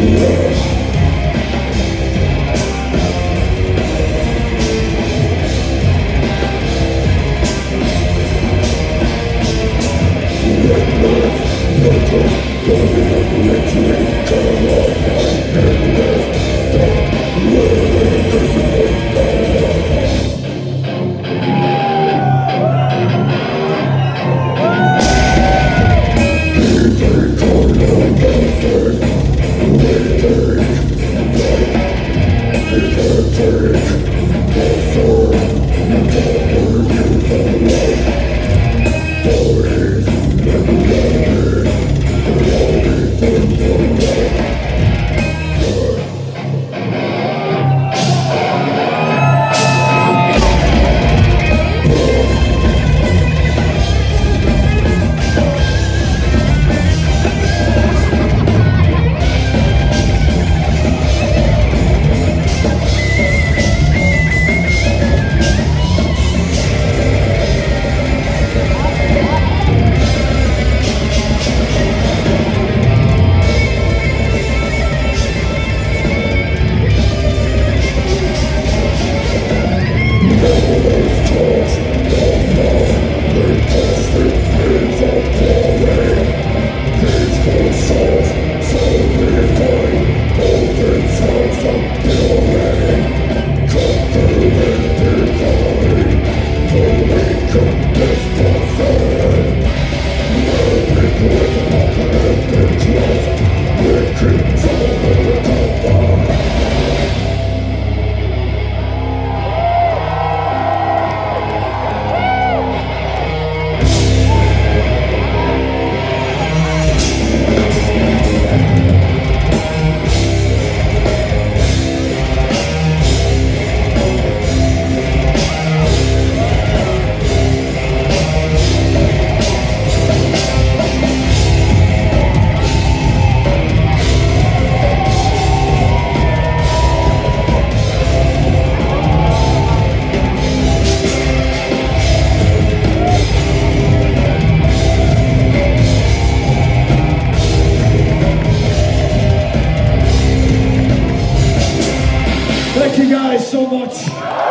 Yes. You guys so much.